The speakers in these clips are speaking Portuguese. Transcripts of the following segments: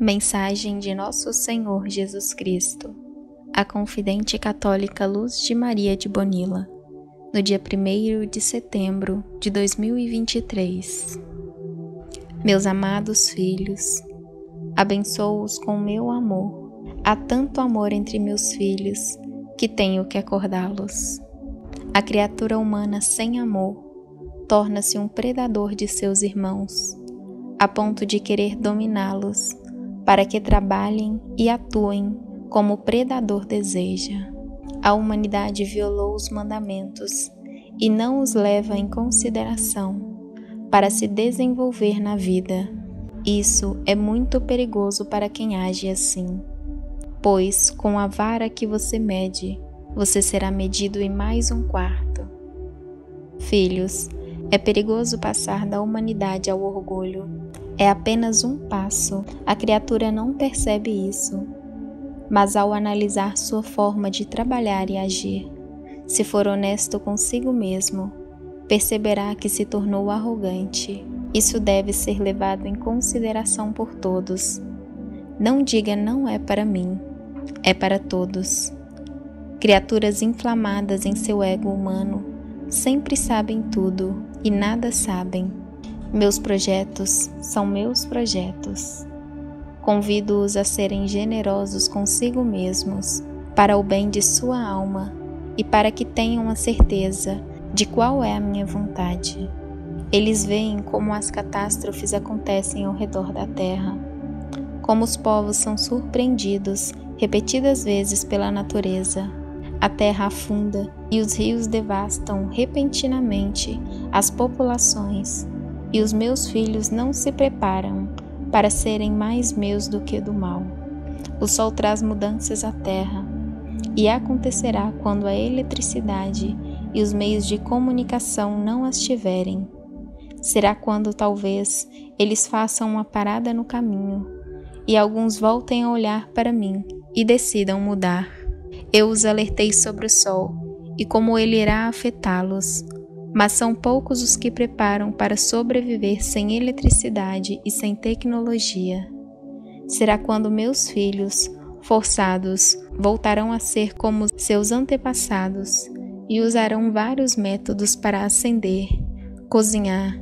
Mensagem de Nosso Senhor Jesus Cristo, a Confidente Católica Luz de Maria de Bonila, no dia 1 de setembro de 2023. Meus amados filhos, abençoo-os com meu amor. Há tanto amor entre meus filhos que tenho que acordá-los. A criatura humana sem amor torna-se um predador de seus irmãos, a ponto de querer dominá-los para que trabalhem e atuem como o predador deseja. A humanidade violou os mandamentos e não os leva em consideração para se desenvolver na vida. Isso é muito perigoso para quem age assim, pois com a vara que você mede, você será medido em mais um quarto. Filhos, é perigoso passar da humanidade ao orgulho. É apenas um passo. A criatura não percebe isso. Mas ao analisar sua forma de trabalhar e agir, se for honesto consigo mesmo, perceberá que se tornou arrogante. Isso deve ser levado em consideração por todos. Não diga não é para mim, é para todos. Criaturas inflamadas em seu ego humano sempre sabem tudo e nada sabem. Meus projetos são meus projetos. Convido-os a serem generosos consigo mesmos, para o bem de sua alma e para que tenham a certeza de qual é a minha vontade. Eles veem como as catástrofes acontecem ao redor da terra, como os povos são surpreendidos repetidas vezes pela natureza a terra afunda e os rios devastam repentinamente as populações, e os meus filhos não se preparam para serem mais meus do que do mal. O sol traz mudanças à terra, e acontecerá quando a eletricidade e os meios de comunicação não as tiverem. Será quando talvez eles façam uma parada no caminho e alguns voltem a olhar para mim e decidam mudar. Eu os alertei sobre o sol e como ele irá afetá-los, mas são poucos os que preparam para sobreviver sem eletricidade e sem tecnologia. Será quando meus filhos, forçados, voltarão a ser como seus antepassados e usarão vários métodos para acender, cozinhar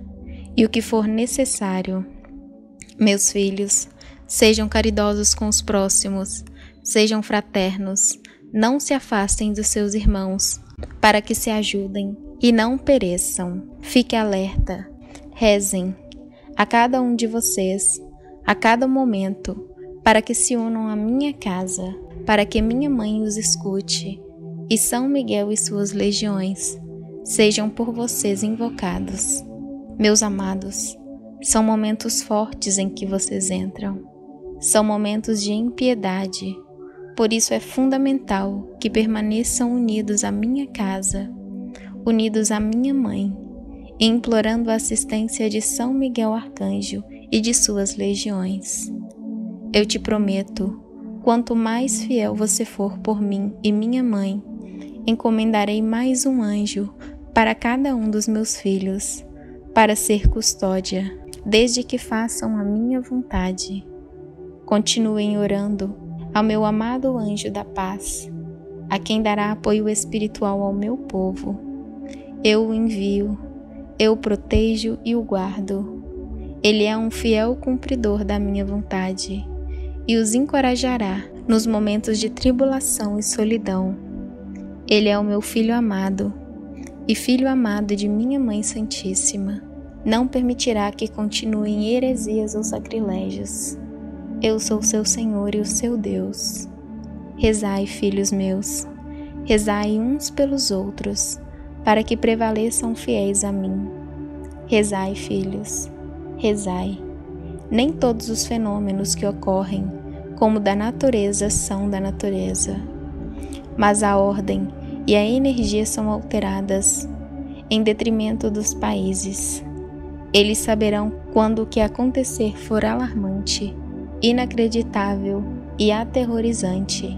e o que for necessário. Meus filhos, sejam caridosos com os próximos, sejam fraternos, não se afastem dos seus irmãos, para que se ajudem e não pereçam. Fique alerta, rezem a cada um de vocês, a cada momento, para que se unam à minha casa, para que minha mãe os escute, e São Miguel e suas legiões sejam por vocês invocados. Meus amados, são momentos fortes em que vocês entram. São momentos de impiedade por isso é fundamental que permaneçam unidos à minha casa, unidos à minha mãe, implorando a assistência de São Miguel Arcanjo e de suas legiões. Eu te prometo, quanto mais fiel você for por mim e minha mãe, encomendarei mais um anjo para cada um dos meus filhos, para ser custódia, desde que façam a minha vontade. Continuem orando ao meu amado anjo da paz, a quem dará apoio espiritual ao meu povo. Eu o envio, eu o protejo e o guardo. Ele é um fiel cumpridor da minha vontade e os encorajará nos momentos de tribulação e solidão. Ele é o meu filho amado e filho amado de minha Mãe Santíssima. Não permitirá que continuem heresias ou sacrilégios. Eu sou seu Senhor e o seu Deus. Rezai, filhos meus, rezai uns pelos outros, para que prevaleçam fiéis a mim. Rezai, filhos, rezai. Nem todos os fenômenos que ocorrem, como da natureza, são da natureza, mas a ordem e a energia são alteradas em detrimento dos países. Eles saberão quando o que acontecer for alarmante inacreditável e aterrorizante.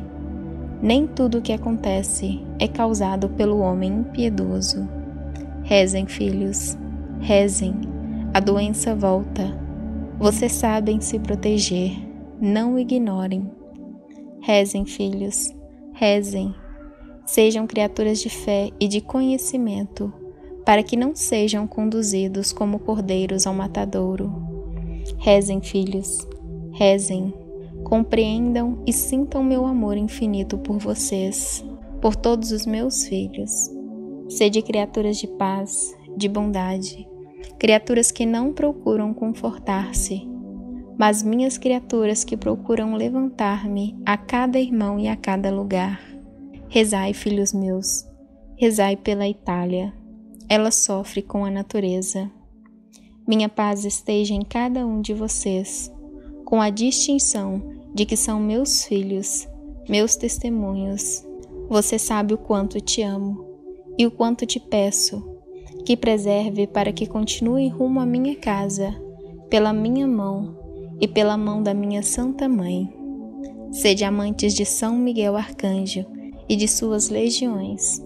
Nem tudo o que acontece é causado pelo homem impiedoso. Rezem, filhos, rezem. A doença volta. Vocês sabem se proteger. não ignorem. Rezem, filhos, rezem. Sejam criaturas de fé e de conhecimento, para que não sejam conduzidos como cordeiros ao matadouro. Rezem, filhos, rezem. Compreendam e sintam meu amor infinito por vocês, por todos os meus filhos. Sede criaturas de paz, de bondade, criaturas que não procuram confortar-se, mas minhas criaturas que procuram levantar-me a cada irmão e a cada lugar. Rezai, filhos meus, rezai pela Itália. Ela sofre com a natureza. Minha paz esteja em cada um de vocês, com a distinção de que são meus filhos, meus testemunhos. Você sabe o quanto te amo e o quanto te peço que preserve para que continue rumo à minha casa, pela minha mão e pela mão da minha Santa Mãe. Sede amantes de São Miguel Arcanjo e de suas legiões,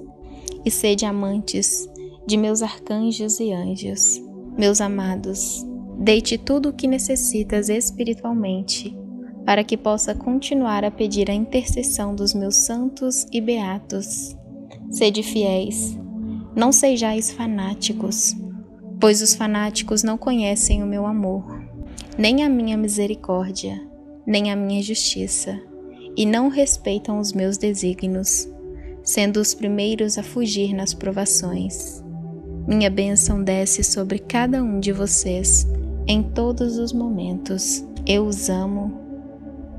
e sede amantes de meus arcanjos e anjos. Meus amados, deite tudo o que necessitas espiritualmente, para que possa continuar a pedir a intercessão dos meus santos e beatos. Sede fiéis, não sejais fanáticos, pois os fanáticos não conhecem o meu amor nem a minha misericórdia, nem a minha justiça, e não respeitam os meus desígnios, sendo os primeiros a fugir nas provações. Minha bênção desce sobre cada um de vocês em todos os momentos. Eu os amo,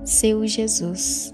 seu Jesus.